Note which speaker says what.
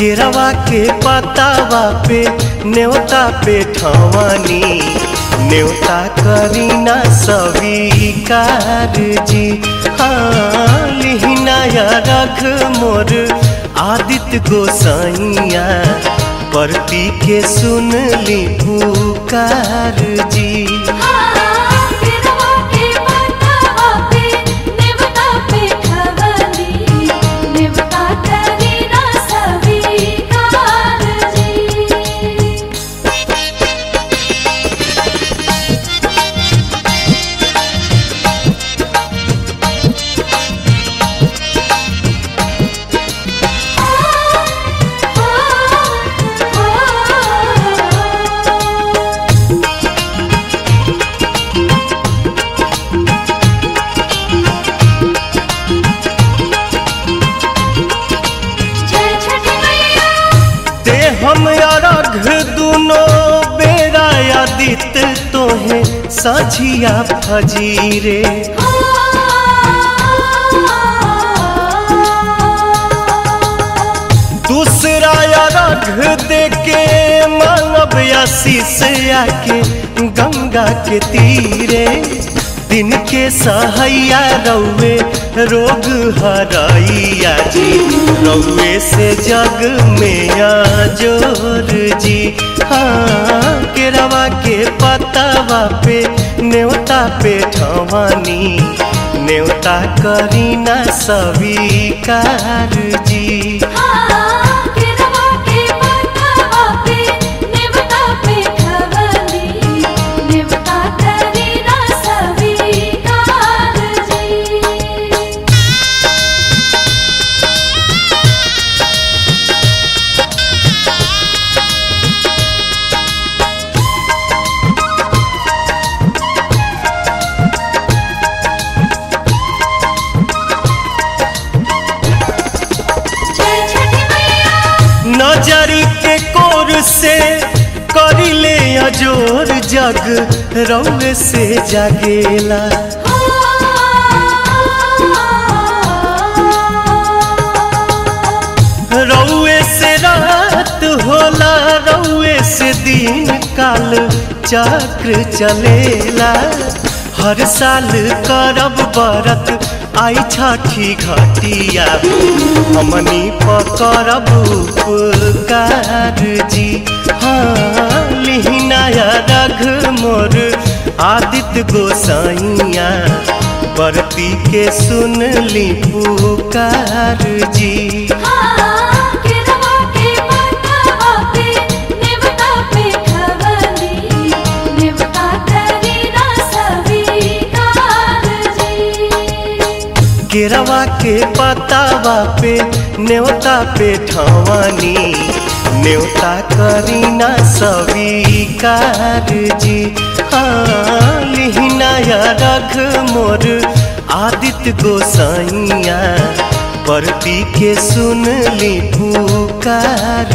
Speaker 1: केरवा के पतावा पे न्योता पे ठवानी न्योता करीना स्वीकार जी। हाँ लिहिनाया रख मोर आदित्य गोसाइया परती के सुन ली पुकार जी।
Speaker 2: केरवा
Speaker 1: दुनो बेरा आदित तोहे साझिया फजीरे। दूसरा यारघ दे के मानव आशीष आके गंगा के तीरे। दिन के सहैया रौवे, रोग हराइया जी रौवे से जग में ज़ोर जी। हाँ केरवा के पतावा पे न्योता पे ठवानी। न्योता करीना स्वीकार जी।
Speaker 2: केरवा
Speaker 1: करिले अजोर जग रौवे से जागेला। रौवे से रात होला रौवे से दिन काल चक्र चलेला। हर साल करब बरत आई छठी घटिया। हमनी पकड़बू पुकार जी। हाँ लिहिनाया रघ मोर, आदित्य गोसाइया बरती के सुन ली पुकार जी।
Speaker 2: केरवा
Speaker 1: केरवा के पतावा पे, न्योता पे ठवानी। न्योता करीना स्वीकार जी। हाँ लिहिनाया रघ मोर आदित्य गोसाइया परती के सुन ली पुकार